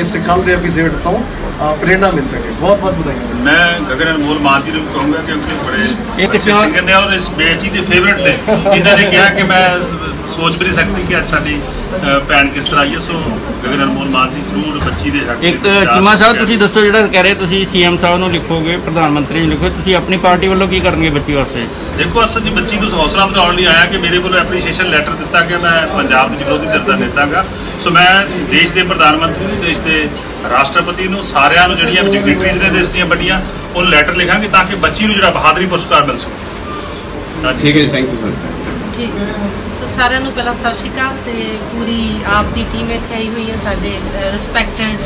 ਇਸ ਕੱਲ ਦੇ ਐਪੀਸੋਡ ਤੋਂ ਪ੍ਰੇਰਣਾ ਮਿਲ ਸਕੇ। ਬਹੁਤ ਬਹੁਤ ਵਧਾਈਆਂ। ਮੈਂ ਗਗਨ ਅਨਮੋਲ ਮਾਨ ਜੀ ਨੂੰ ਕਹੂੰਗਾ ਕਿਉਂਕਿ ਬੜੇ ਇੱਕ ਅੱਛੇ ਸਿੰਗਰ ਨੇ ਔਰ ਇਸ ਬੇਟ ਦੇ ਫੇਵਰਿਟ ਨੇ। ਇਹਨਾਂ ਨੇ ਕਿਹਾ ਕਿ ਮੈਂ ਸੋਚ ਵੀ ਨਹੀਂ ਸਕਦੀ ਕਿ ਅੱਜ ਸਾਡੀ ਭੈਣ ਕਿਸ ਤਰ੍ਹਾਂ ਆਈ ਹੈ। ਸੋ ਗਗਨ ਅਨਮੋਲ ਮਾਨ ਜੀ ਜ਼ਰੂਰ ਬੱਚੀ ਦੇ ਹੱਕ ਇੱਕ ਚੀਮਾ ਸਾਹਿਬ ਤੁਸੀਂ ਦੱਸੋ ਜਿਹੜਾ ਕਹਿ ਰਹੇ ਤੁਸੀਂ ਸੀਐਮ ਸਾਹਿਬ ਨੂੰ ਲਿਖੋਗੇ ਪ੍ਰਧਾਨ ਮੰਤਰੀ ਨੂੰ ਲਿਖੋ ਤੁਸੀਂ ਆਪਣੀ ਪਾਰਟੀ ਵੱਲੋਂ ਕੀ ਕਰਨਗੇ ਬੱਚੀ ਵਾਸਤੇ? ਦੇਖੋ ਅਸਲ ਜੀ ਬੱਚੀ ਨੂੰ ਹੌਸਲਾ ਵਧਾਉਣ ਲਈ ਆਇਆ ਕਿ ਮੇਰੇ ਵੱਲੋਂ ਐਪਰੀਸ਼ੀਏਸ਼ਨ ਲੈਟਰ ਦਿੱਤਾ ਗਿਆ। ਮੈਂ ਪੰਜਾਬ ਵਿੱਚ ਵਿਰੋਧੀ ਧਿਰ ਦਾ ਨੇਤਾ ਗਾ। ਸੋ ਮੈਂ ਦੇਸ਼ ਦੇ ਪ੍ਰਧਾਨ ਮੰਤਰੀ ਨੂੰ ਦੇਸ਼ ਦੇ ਰਾਸ਼ਟਰਪਤੀ ਨੂੰ ਸਾਰਿਆਂ ਨੂੰ ਜਿਹੜੀਆਂ ਡਿਗਨਿਟਰੀਜ਼ ਨੇ ਦੇਸ਼ ਦੀਆਂ ਵੱਡੀਆਂ ਉਹਨੂੰ ਲੈਟਰ ਲਿਖਾਂਗੇ ਤਾਂ ਕਿ ਬੱਚੀ ਨੂੰ ਜਿਹੜਾ ਬਹਾਦਰੀ ਪੁਰਸਕਾਰ ਮਿਲ ਸਕੇ। ਠੀਕ ਹੈ ਜੀ ਥੈਂਕ ਯੂ ਸਰ ਜੀ ਤਾਂ ਸਾਰਿਆਂ ਨੂੰ ਪਹਿਲਾਂ ਸਤਿ ਸ਼੍ਰੀ ਅਕਾਲ ਤੇ ਪੂਰੀ ਆਪ ਦੀ ਟੀਮ ਇੱਥੇ ਆਈ ਹੋਈ ਹੈ ਸਾਡੇ ਰਿਸਪੈਕਟਡ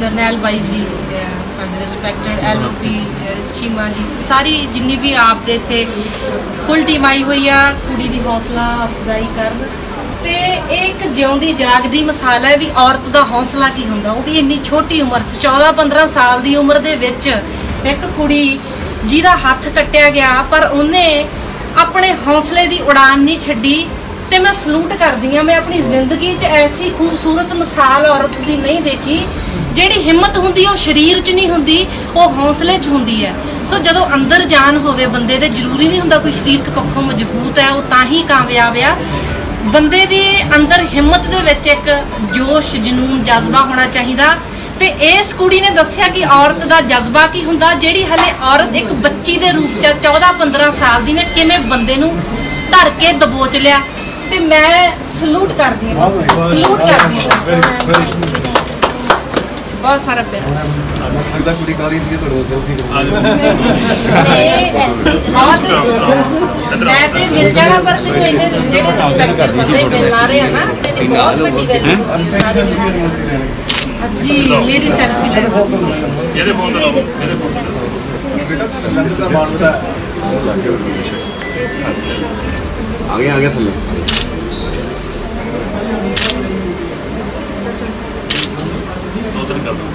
ਜਰਨੈਲ ਬਾਈ ਜੀ ਸਾਡੇ ਰਿਸਪੈਕਟਡ ਐਲਓਪੀ ਚੀਮਾ ਜੀ ਸੋ ਸਾਰੀ ਜਿੰਨੀ ਵੀ ਆਪ ਦੇ ਇੱਥੇ ਫੁੱਲ ਟੀਮ ਆਈ ਹੋਈ ਆ ਕੁੜੀ ਦੀ ਹੌਸਲਾ ਅਫਜ਼ਾਈ ਕਰਨ। ਤੇ ਇਹ ਇੱਕ ਜਿਉਂਦੀ ਜਾਗਦੀ ਮਿਸਾਲ ਹੈ ਵੀ ਔਰਤ ਦਾ ਹੌਸਲਾ ਕੀ ਹੁੰਦਾ? ਉਹ ਵੀ ਇੰਨੀ ਛੋਟੀ ਉਮਰ 'ਚ 14 15 ਸਾਲ ਦੀ ਉਮਰ ਦੇ ਵਿੱਚ ਇੱਕ ਕੁੜੀ ਜਿਹਦਾ ਹੱਥ ਕੱਟਿਆ ਗਿਆ, ਪਰ ਉਹਨੇ ਆਪਣੇ ਹੌਸਲੇ ਦੀ ਉਡਾਨ ਨਹੀਂ ਛੱਡੀ ਤੇ ਮੈਂ ਸਲੂਟ ਕਰਦੀ ਆ ਮੈਂ ਆਪਣੀ ਜ਼ਿੰਦਗੀ 'ਚ ਐਸੀ ਖੂਬਸੂਰਤ ਮਿਸਾਲ ਔਰਤ ਦੀ ਨਹੀਂ ਦੇਖੀ, ਜਿਹੜੀ ਹਿੰਮਤ ਹੁੰਦੀ, ਉਹ ਸਰੀਰ 'ਚ ਨਹੀਂ ਹੁੰਦੀ, ਉਹ ਹੌਸਲੇ 'ਚ ਹੁੰਦੀ ਹੈ। ਸੋ ਜਦੋਂ ਅੰਦਰ ਜਾਨ ਹੋਵੇ ਬੰਦੇ ਦੇ ਜ਼ਰੂਰੀ ਨਹੀਂ ਹੁੰਦਾ ਕੋਈ ਸਰੀਰਕ ਪੱਖੋਂ ਮਜ਼ਬੂਤ ਹੈ, ਉਹ ਤਾਂ ਹੀ ਕਾਮਯਾਬ ਆ। ਬੰਦੇ ਦੇ ਅੰਦਰ ਹਿੰਮਤ ਦੇ ਵਿੱਚ ਇੱਕ ਜੋਸ਼ ਜਨੂਨ ਜਜ਼ਬਾ ਹੋਣਾ ਚਾਹੀਦਾ ਤੇ ਇਸ ਕੁੜੀ ਨੇ ਦੱਸਿਆ ਕਿ ਔਰਤ ਦਾ ਜਜ਼ਬਾ ਕੀ ਹੁੰਦਾ ਜਿਹੜੀ ਹਲੇ ਔਰਤ ਇੱਕ ਬੱਚੀ ਦੇ ਰੂਪ ਚ 14 15 ਸਾਲ ਦੀ ਨੇ ਕਿਵੇਂ ਬੰਦੇ ਨੂੰ ਧਰ ਕੇ ਦਬੋਚ ਲਿਆ ਤੇ ਮੈਂ ਸਲੂਟ ਕਰਦੀ ਹਾਂ ਸਲੂਟ ਕਰਦੀ ਹਾਂ ਬਹੁਤ ਸਾਰਾ ਪਿਆਰ ਲੱਗਦਾ ਕੁੜੀ ਕਾਲੀ ਦੀ ਤੁਹਾਡੇ ਸੈਲਫੀ ਬਹੁਤ ਮੈਂ ਤੇ ਮਿਲ ਜਾਣਾ ਪਰ ਤੇ ਕੋਈ ਇਹਦੇ ਜਿਹੜੇ ਰਿਸਪੈਕਟ ਬੰਦੇ ਮਿਲ ਆ ਰਹੇ ਆ ਨਾ ਤੇ ਇਹਦੀ ਬਹੁਤ ਵੱਡੀ ਵੈਲਿਊ ਸਾਰੀ ਜੀ ਮੇਰੀ ਸੈਲਫੀ ਲੈ ਲਓ ਇਹਦੇ ਫੋਨ ਤੇ ਲਾਓ ਇਹਦੇ ਫੋਨ ਤੇ ਲਾਓ ਆ ਗਿਆ ਆ ਗਿਆ ਥੱਲੇ ਦੋ ਤਿੰਨ ਕਰ ਦਿਓ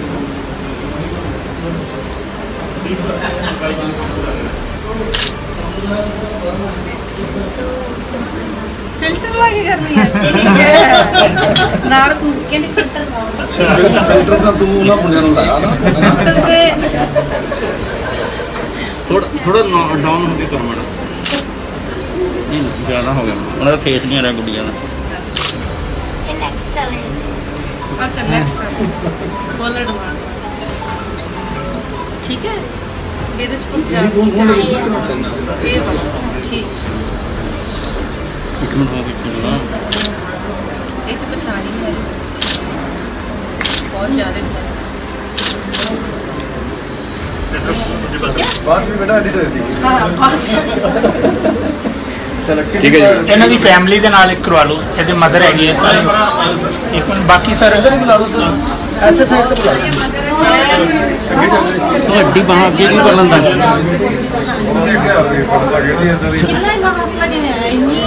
ਫਿਲਟਰ ਲਾ ਕੇ ਕਰਨੀ ਹੈ। ਨਾਲ ਤੂੰ ਕਹਿੰਦੀ ਫਿਲਟਰ ਲਾਓ ਫਿਲਟਰ ਤਾਂ ਤੂੰ ਉਹਨਾਂ ਮੁੰਡਿਆਂ ਨੂੰ ਲਾਇਆ ਨਾ। ਫਿਲਟਰ ਤੇ ਥੋੜਾ ਥੋੜਾ ਡਾਊਨ ਹੋ ਕੇ ਕਰੋ ਮੈਡਮ ਨਹੀਂ ਜ਼ਿਆਦਾ ਹੋ ਗਿਆ। ਉਹਨਾਂ ਦਾ ਫੇਸ ਨਹੀਂ ਆ ਰਿਹਾ ਗੁੱਡੀਆਂ ਦਾ। ਇਹ ਨੈਕਸਟ ਵਾਲੇ ਅੱਛਾ ਨੈਕਸਟ ਬੋਲਡ ਮਾਰ ਠੀਕ ਹੈ ਇਹਦੇ ਚ ਪੁੱਛ ਜਾ ਇਹ ਬਸ ਠੀਕ ਇੱਕ ਮਿੰਟ ਹੋ ਗਿਆ ਇਹ ਚ ਪਛਾਣ ਹੀ ਨਹੀਂ ਰਹੀ ਬਹੁਤ ਜ਼ਿਆਦਾ ਬਲੈਕ ਠੀਕ ਹੈ ਬਾਅਦ ਵਿੱਚ ਬੇਟਾ ਐਡਿਟ ਹੋ ਜਾਂਦੀ ਹਾਂ ਬਹੁਤ ਚਲੋ ਠੀਕ ਹੈ ਜੀ। ਇਹਨਾਂ ਦੀ ਫੈਮਿਲੀ ਦੇ ਨਾਲ ਇੱਕ ਕਰਵਾ ਲਓ ਇਹਦੇ ਮਦਰ ਹੈਗੀ ਹੈ ਸਾਰੇ। ਇੱਕ ਮਿੰਟ ਬਾਕੀ ਸਰ ਐਸੇ ਸਾਈਡ ਤੇ ਬੁਲਾ ਤੁਹਾਡੀ ਬਾਹ ਅੱਗੇ ਕਿਉਂ ਕਰ ਲੈਂਦਾ ਕਿੰਨਾ ਹੌਸਲਾ ਕਿਵੇਂ ਆਇਆ ਇੰਨੀ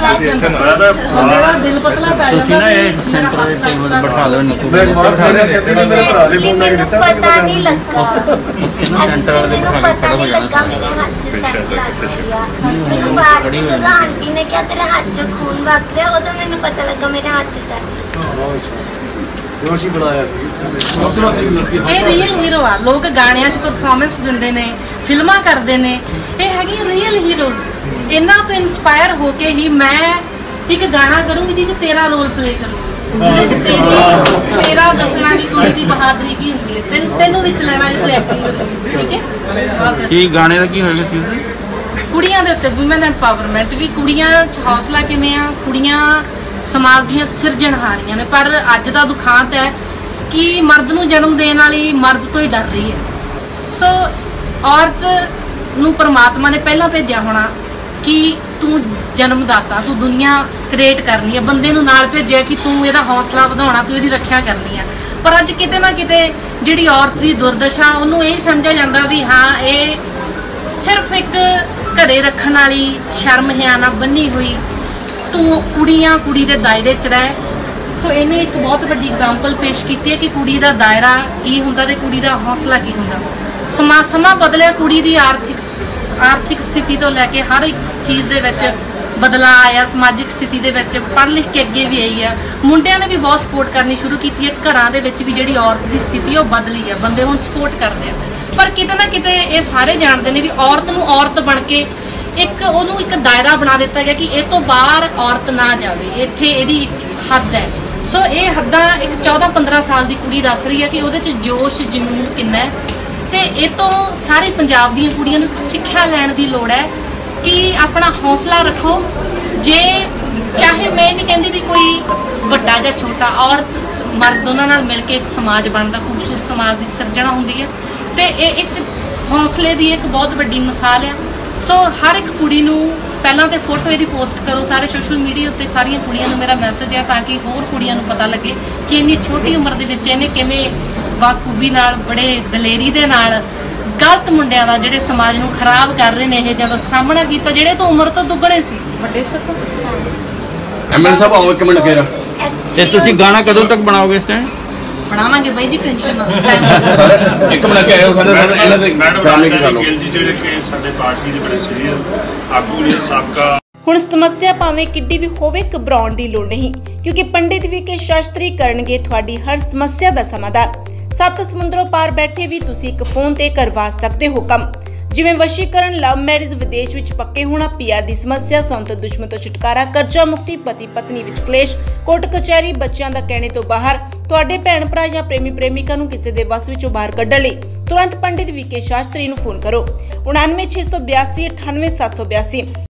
ਮੇਰਾ ਦਿਲ ਪਤਲਾ ਪੈ ਤੁਸੀਂ ਨਾ ਇਹ ਸੈਂਟਰ ਦੇ ਟੇਬਲ ਪੈਰ ਬਿਠਾ ਲਓ ਇਹਨੂੰ ਮੈਂ ਮਾਰ ਛਾੜਿਆ ਕਹਿੰਦੀ ਮੈਂ ਮੇਰੇ ਭਰਾ ਦੇ ਫੋਨ ਲੈ ਦਿੱਤਾ ਪਤਾ ਨਹੀਂ ਲੱਗਾ ਸੈਂਟਰ ਵਾਲੇ ਬਿਠਾ ਕੇ ਖੜਾ ਹੋ ਜਾਣਾ ਮੇਰੇ ਹੱਥ 'ਚ ਸੱਟ ਲੱਗ ਗਿਆ ਮੈਨੂੰ ਬਾਅਦ 'ਚ ਜਦੋਂ ਆਂਟੀ ਨੇ ਕਿਹਾ ਤੇਰੇ ਹੱਥ 'ਚ ਖੂਨ ਵਗ ਰਿਹਾ ਉਦੋਂ ਮੈਨੂੰ ਪਤਾ ਲੱਗਾ ਮੇਰੇ ਹੱਥ 'ਚ ਸੱਟ ਜੋਸ਼ੀ ਬਣਾਇਆ ਇਹ ਰੀਅਲ ਹੀਰੋ ਆ। ਲੋਕ ਗਾਣਿਆਂ 'ਚ ਪਰਫਾਰਮੈਂਸ ਦਿੰਦੇ ਨੇ, ਫਿਲਮਾਂ ਕਰਦੇ ਨੇ। ਇਹ ਹੈਗੀ ਰੀਅਲ ਹੀਰੋਜ਼ ਇਹਨਾਂ ਤੋਂ ਇਨਸਪਾਇਰ ਹੋ ਕੇ ਹੀ ਮੈਂ ਇੱਕ ਗਾਣਾ ਕਰੂੰਗੀ ਜਿਹਦੇ 'ਚ ਤੇਰਾ ਰੋਲ ਪਲੇ ਕਰੂੰਗੀ। ਤੇਰੀ ਤੇਰਾ ਦੱਸਣਾ ਵੀ ਕੁੜੀ ਦੀ ਬਹਾਦਰੀ ਕੀ ਹੁੰਦੀ ਹੈ। ਤੈਨੂੰ ਤੈਨੂੰ ਵਿੱਚ ਲੈਣਾ ਜੇ ਤੂੰ ਐਕਟਿੰਗ ਕਰੂੰਗੀ। ਠੀਕ ਹੈ? ਕੀ ਗਾਣੇ ਦਾ ਕੀ ਹੋਏਗਾ ਚੀਜ਼ ਕੁੜੀਆਂ ਦੇ ਉੱਤੇ ਔਮਨ ਐਮਪਾਵਰਮੈਂਟ ਵੀ ਕੁੜੀਆਂ 'ਚ ਹੌਸਲਾ ਕਿਵੇਂ ਆ? ਕੁੜੀਆਂ ਸਮਾਜ ਦੀਆਂ ਸਿਰਜਣਹਾਰੀਆਂ ਨੇ। ਪਰ ਅੱਜ ਦਾ ਦੁਖਾਂਤ ਹੈ ਕਿ ਮਰਦ ਨੂੰ ਜਨਮ ਦੇਣ ਵਾਲੀ ਮਰਦ ਤੋਂ ਹੀ ਡਰ ਰਹੀ ਹੈ। ਸੋ ਔਰਤ ਨੂੰ ਪ੍ਰਮਾਤਮਾ ਨੇ ਪਹਿਲਾਂ ਭੇਜਿਆ ਹੋਣਾ। ਕਿ ਤੂੰ ਜਨਮਦਾਤਾ, ਤੂੰ ਦੁਨੀਆ ਕ੍ਰੀਏਟ ਕਰਨੀ ਹੈ ਬੰਦੇ ਨੂੰ ਨਾਲ ਭੇਜਿਆ ਕਿ ਤੂੰ ਇਹਦਾ ਹੌਸਲਾ ਵਧਾਉਣਾ, ਤੂੰ ਇਹਦੀ ਰੱਖਿਆ ਕਰਨੀ ਹੈ ਪਰ ਅੱਜ ਕਿਤੇ ਨਾ ਕਿਤੇ ਜਿਹੜੀ ਔਰਤ ਦੀ ਦੁਰਦਸ਼ਾ, ਉਹਨੂੰ ਇਹ ਸਮਝਿਆ ਜਾਂਦਾ ਵੀ ਹਾਂ, ਇਹ ਸਿਰਫ ਇੱਕ ਘਰੇ ਰੱਖਣ ਵਾਲੀ ਸ਼ਰਮ ਹਿਆਨਾ ਬੰਨੀ ਹੋਈ, ਤੂੰ ਕੁੜੀਆਂ ਕੁੜੀ ਦੇ ਦਾਇਰੇ 'ਚ ਰਹਿ। ਸੋ ਇਹਨੇ ਇੱਕ ਬਹੁਤ ਵੱਡੀ ਐਗਜ਼ਾਮਪਲ ਪੇਸ਼ ਕੀਤੀ ਹੈ ਕਿ ਕੁੜੀ ਦਾ ਦਾਇਰਾ ਕੀ ਹੁੰਦਾ ਤੇ ਕੁੜੀ ਦਾ ਹੌਸਲਾ ਕੀ ਹੁੰਦਾ। ਸਮਾਂ ਸਮਾਂ ਬਦਲਿਆ ਕੁੜੀ ਦੀ ਆਰਥਿਕ ਆਰਥਿਕ ਸਥਿਤੀ ਤੋਂ ਲੈ ਕੇ ਹਰ ਇੱਕ ਚੀਜ਼ ਦੇ ਵਿੱਚ ਬਦਲਾਅ ਆਇਆ, ਸਮਾਜਿਕ ਸਥਿਤੀ ਦੇ ਵਿੱਚ ਪੜ੍ਹ ਲਿਖ ਕੇ ਅੱਗੇ ਵੀ ਆਈ ਆ। ਮੁੰਡਿਆਂ ਨੇ ਵੀ ਬਹੁਤ ਸਪੋਰਟ ਕਰਨੀ ਸ਼ੁਰੂ ਕੀਤੀ ਹੈ। ਘਰਾਂ ਦੇ ਵਿੱਚ ਵੀ ਜਿਹੜੀ ਔਰਤ ਦੀ ਸਥਿਤੀ ਉਹ ਬਦਲੀ ਹੈ ਬੰਦੇ ਹੁਣ ਸਪੋਰਟ ਕਰਦੇ ਆ। ਪਰ ਕਿਤੇ ਨਾ ਕਿਤੇ ਇਹ ਸਾਰੇ ਜਾਣਦੇ ਨੇ ਵੀ ਔਰਤ ਨੂੰ ਔਰਤ ਬਣ ਕੇ ਇੱਕ ਉਹਨੂੰ ਇੱਕ ਦਾਇਰਾ ਬਣਾ ਦਿੱਤਾ ਗਿਆ ਕਿ ਇਹ ਤੋਂ ਬਾਹਰ ਔਰਤ ਨਾ ਜਾਵੇ। ਇੱਥੇ ਇਹਦੀ ਇੱਕ ਹੱਦ ਹੈ। ਸੋ ਇਹ ਹੱਦਾਂ ਇੱਕ 14-15 ਸਾਲ ਦੀ ਕੁੜੀ ਦੱਸ ਰਹੀ ਹੈ ਕਿ ਉਹਦੇ 'ਚ ਜੋਸ਼, ਜਨੂਨ ਕਿੰਨਾ ਹੈ? ਤੇ ਇਹ ਤੋਂ ਸਾਰੇ ਪੰਜਾਬ ਦੀਆਂ ਕੁੜੀਆਂ ਨੂੰ ਸਿੱਖਿਆ ਲੈਣ ਦੀ ਲੋੜ ਹੈ ਕਿ ਆਪਣਾ ਹੌਸਲਾ ਰੱਖੋ। ਜੇ ਚਾਹੇ ਮੈਂ ਨਹੀਂ ਕਹਿੰਦੀ ਵੀ ਕੋਈ ਵੱਡਾ ਜਾਂ ਛੋਟਾ ਔਰਤ, ਮਰਦ ਦੋਨਾਂ ਨਾਲ ਮਿਲ ਕੇ ਇੱਕ ਸਮਾਜ ਬਣਦਾ, ਖੂਬਸੂਰਤ ਸਮਾਜ ਦੀ ਸਿਰਜਣਾ ਹੁੰਦੀ ਹੈ। ਤੇ ਇਹ ਇੱਕ ਹੌਸਲੇ ਦੀ ਇੱਕ ਬਹੁਤ ਵੱਡੀ ਮਿਸਾਲ ਆ ਸੋ ਹਰ ਇੱਕ ਕੁੜੀ ਨੂੰ ਪਹਿਲਾਂ ਤੇ ਫੋਟੋ ਇਹਦੀ ਪੋਸਟ ਕਰੋ, ਸਾਰੇ ਸੋਸ਼ਲ ਮੀਡੀਆ ਉੱਤੇ ਸਾਰੀਆਂ ਕੁੜੀਆਂ ਨੂੰ ਮੇਰਾ ਮੈਸੇਜ ਹੈ ਤਾਂ ਕਿ ਹੋਰ ਕੁੜੀਆਂ ਨੂੰ ਪਤਾ ਲੱਗੇ ਕਿ ਇੰਨੀ ਛੋਟੀ ਉਮਰ ਦੇ ਵਿੱਚ ਇਹਨੇ ਕਿਵੇਂ ਬਾਖੂਬੀ ਨਾਲ ਬੜੇ ਦਲੇਰੀ ਦੇ ਨਾਲ ਗਲਤ ਮੁੰਡਿਆਂ ਦਾ ਜਿਹੜੇ ਸਮਾਜ ਨੂੰ ਖਰਾਬ ਕਰ ਰਹੇ ਨੇ ਇਹ ਜਦੋਂ ਸਾਹਮਣਾ ਕੀਤਾ ਜਿਹੜੇ ਤੋਂ ਉਮਰ ਤੋਂ ਦੁੱਗਣੇ ਸੀ। ਵੱਡੇ ਸਟਫ ਐਮਐਲ ਸਾਹਿਬ ਆਓ ਇੱਕ ਮਿੰਟ ਫੇਰ। ਤੇ ਤੁਸੀਂ ਗਾਣਾ ਕਦੋਂ ਤੱਕ ਬਣਾਓਗੇ ਇਸ ਟਾਈਮ ਬਣਾਵਾਂਗੇ ਬਾਈ ਜੀ ਟੈਨਸ਼ਨ ਨਾ ਸਰ ਇੱਕ ਮਿੰਟ ਕੇ ਆਇਓ ਸਾਡੇ ਨਾਲ। ਇਹਨਾਂ ਦੇ ਮੈਡਮ ਫੈਮਿਲੀ ਦੀ ਗੱਲ ਹੋ ਜੀ ਜਿਹੜੇ ਕਿ ਸਾਡੇ ਪਾਰਟੀ ਦੇ ਬੜੇ ਸੀਨੀਅਰ ਆਗੂ ਨੇ ਸਾਬਕਾ। ਹੁਣ ਸਮੱਸਿਆ ਭਾਵੇਂ ਕਿੱਡੀ ਵੀ ਹੋਵੇ ਘਬਰਾਉਣ ਦੀ ਲੋੜ ਨਹੀਂ ਕਿਉਂਕਿ ਪੰਡਿਤ ਵਿਕੇ ਸ਼ਾਸਤਰੀ ਕਰਨਗੇ ਤੁਹਾਡੀ ਹਰ ਸਮੱਸਿਆ ਦਾ ਸਮਾਧਾਨ। ਸੱਤ ਸਮੁੰਦਰੋਂ ਪਾਰ ਬੈਠੇ ਵੀ ਤੁਸੀਂ ਇੱਕ ਫੋਨ ਤੇ ਕਰਵਾ ਸਕਦੇ ਹੋ ਕੰਮ। ਜਿਵੇਂ ਵਸ਼ੀਕਰਨ ਲਵ ਮੈਰਿਜ ਵਿਦੇਸ਼ ਵਿੱਚ ਪੱਕੇ ਹੋਣਾ ਪੀਆਰ ਦੀ ਸਮੱਸਿਆ, ਸੌਂਤ ਦੁਸ਼ਮਣ ਤੋਂ ਛੁਟਕਾਰਾ, ਕਰਜ਼ਾ ਮੁਕਤੀ, ਪਤੀ ਪਤਨੀ ਵਿੱਚ ਕਲੇਸ਼, ਕੋਰਟ ਕਚਹਿਰੀ, ਬੱਚਿਆਂ ਦਾ ਕਹਿਣੇ ਤੋਂ ਬਾਹਰ, ਤੁਹਾਡੇ ਭੈਣ ਭਰਾ ਜਾਂ ਪ੍ਰੇਮੀ ਪ੍ਰੇਮਿਕਾ ਨੂੰ ਕਿਸੇ ਦੇ ਵਸ ਵਿੱਚੋਂ ਬਾਹਰ ਕੱਢਣ ਲਈ। ਤੁਰੰਤ ਪੰਡਿਤ ਵਿਕੇ ਸ਼ਾਸਤਰੀ ਨੂੰ ਫੋਨ ਕਰੋ। 99682 98782